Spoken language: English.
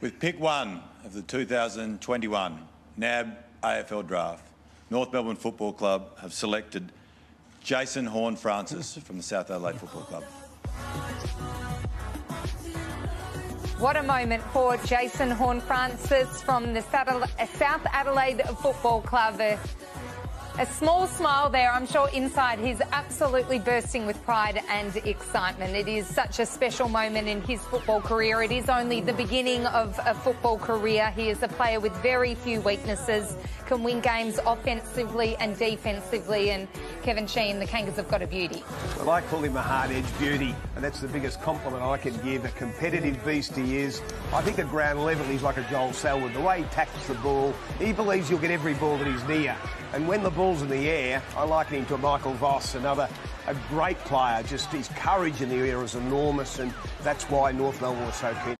With pick one of the 2021 NAB AFL Draft, North Melbourne Football Club have selected Jason Horne-Francis from the South Adelaide Football Club. What a moment for Jason Horne-Francis from the South Adelaide Football Club. A small smile there. I'm sure inside he's absolutely bursting with pride and excitement. It is such a special moment in his football career. It is only the beginning of a football career. He is a player with very few weaknesses, can win games offensively and defensively. And Kevin Sheehan, the Kangas have got a beauty. Well, I call him a hard edge beauty, and that's the biggest compliment I can give. A competitive beast he is. I think at ground level he's like a Joel Selwood. The way he tackles the ball, he believes you'll get every ball that he's near. And when the ball's in the air, I liken him to Michael Voss, another a great player. Just his courage in the air is enormous, and that's why North Melbourne was so keen.